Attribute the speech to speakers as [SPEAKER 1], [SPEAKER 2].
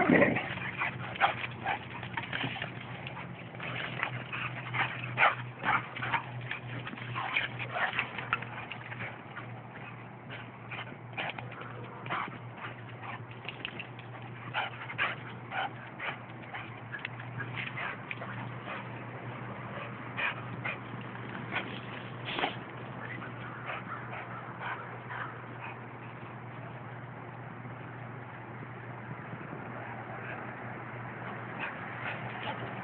[SPEAKER 1] Okay. Yes.